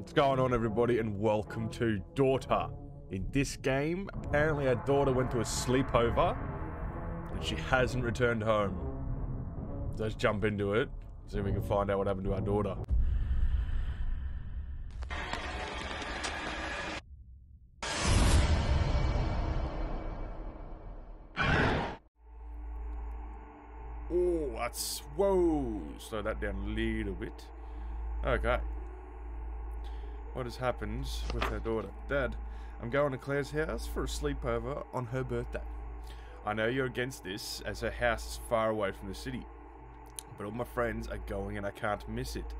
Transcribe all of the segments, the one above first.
What's going on, everybody, and welcome to Daughter. In this game, apparently our daughter went to a sleepover and she hasn't returned home. Let's jump into it, see if we can find out what happened to our daughter. Oh, that's whoa! Slow that down a little bit. Okay. What has happened with her daughter? Dad, I'm going to Claire's house for a sleepover on her birthday. I know you're against this, as her house is far away from the city. But all my friends are going and I can't miss it.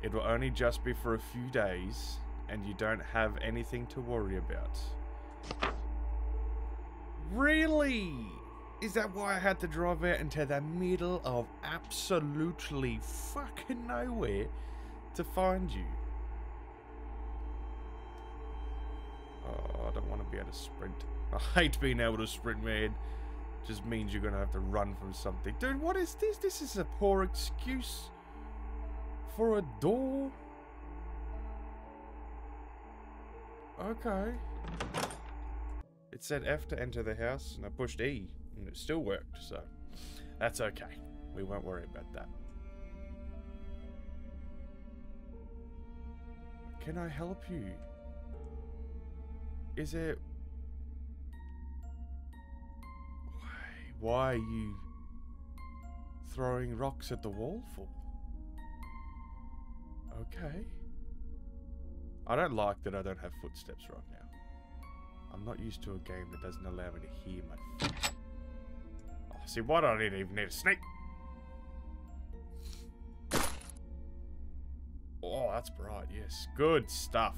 It will only just be for a few days, and you don't have anything to worry about. Really? Is that why I had to drive out into the middle of absolutely fucking nowhere to find you? Oh, I don't want to be able to sprint. I hate being able to sprint, man. Just means you're gonna have to run from something. Dude, what is this? This is a poor excuse for a door. Okay. It said F to enter the house, and I pushed E, and it still worked, so that's okay. We won't worry about that. Can I help you? Is it... Why, why are you throwing rocks at the wall for? Okay. I don't like that I don't have footsteps right now. I'm not used to a game that doesn't allow me to hear my feet. Oh, see, why do I need, even need a snake? Oh, that's bright, yes. Good stuff.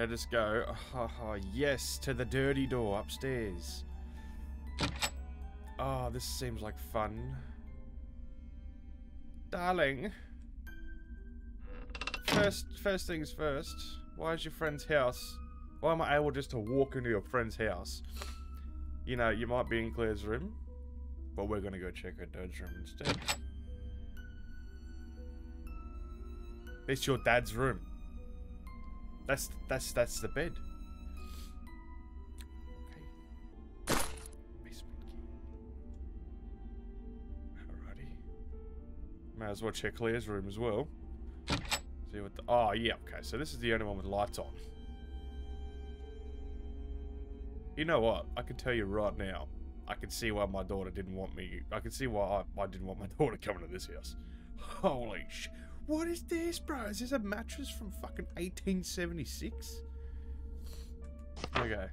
Let us go. Oh, oh, yes, to the dirty door upstairs. Oh, this seems like fun. Darling. First, first things first. Why is your friend's house? Why am I able just to walk into your friend's house? You know, you might be in Claire's room, but we're gonna go check her dad's room instead. It's your dad's room. That's that's that's the bed. Okay. Basement key. Alrighty. Might as well check Claire's room as well. See what the oh yeah, okay, so this is the only one with lights on. You know what? I can tell you right now. I can see why my daughter didn't want me. I can see why I, I didn't want my daughter coming to this house. Holy sh! What is this, bro? Is this a mattress from fucking 1876? Okay.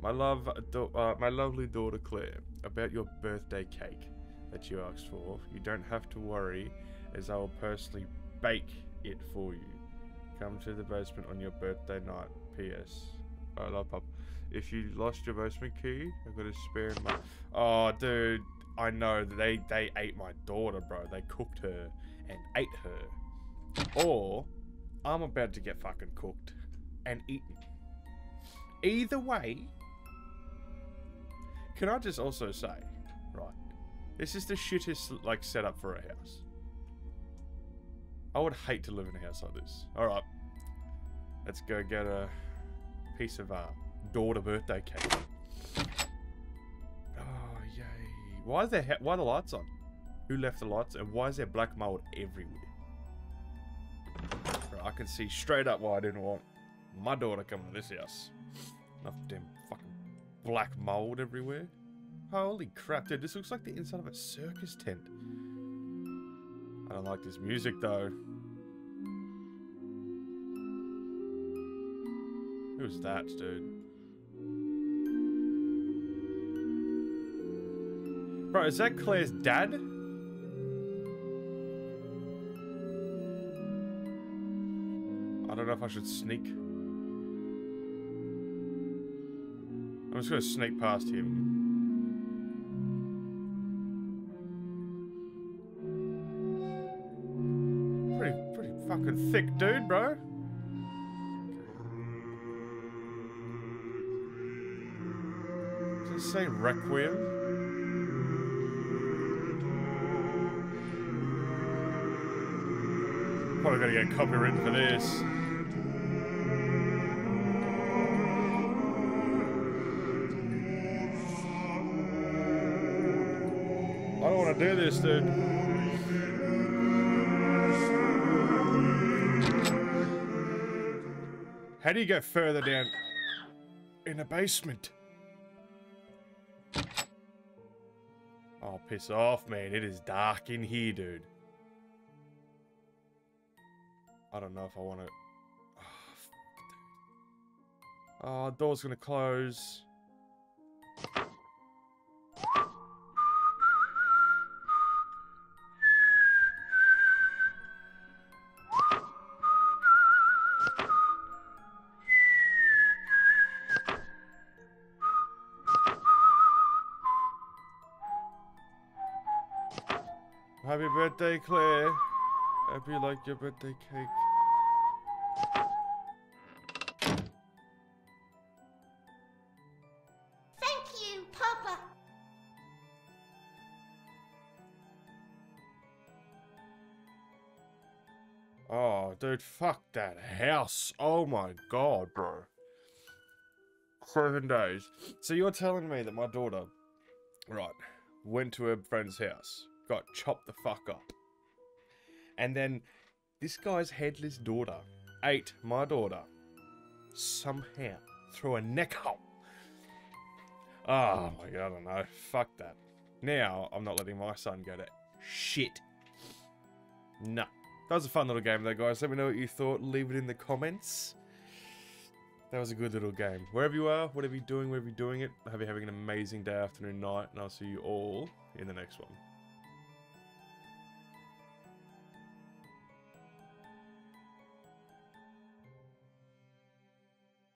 My love, uh, my lovely daughter Claire, about your birthday cake that you asked for. You don't have to worry, as I will personally bake it for you. Come to the basement on your birthday night. P.S. I love Pop. If you lost your basement key, I've got a spare in my... Oh, dude. I know. They, they ate my daughter, bro. They cooked her and ate her. Or, I'm about to get fucking cooked and eaten. Either way, can I just also say, right, this is the shittest, like, setup for a house. I would hate to live in a house like this. Alright, let's go get a piece of uh, daughter birthday cake. Oh, yay. Why is there, why are the lights on? Who left the lights? And why is there black mold everywhere? I can see straight up why I didn't want my daughter coming to this house. Enough damn fucking black mold everywhere. Holy crap, dude, this looks like the inside of a circus tent. I don't like this music though. Who's that, dude? Bro, is that Claire's dad? If I should sneak. I'm just gonna sneak past him. Pretty, pretty fucking thick dude, bro. Does it say Requiem? Probably gonna get copyrighted for this. Don't do this, dude. How do you go further down in a basement? Oh, piss off, man. It is dark in here, dude. I don't know if I want to... Oh, door's going to close. Happy birthday, Claire. Hope you like your birthday cake. Thank you, Papa. Oh, dude, fuck that house. Oh my god, bro. Seven days. So you're telling me that my daughter, right, went to her friend's house, got chopped the fuck up, and then this guy's headless daughter ate my daughter somehow through a neck hole. Oh my god, I don't know. Fuck that. Now I'm not letting my son go to shit. No. That was a fun little game though, guys. Let me know what you thought. Leave it in the comments. That was a good little game. Wherever you are, whatever you're doing, wherever you're doing it, I hope you're having an amazing day, afternoon, night, and I'll see you all in the next one.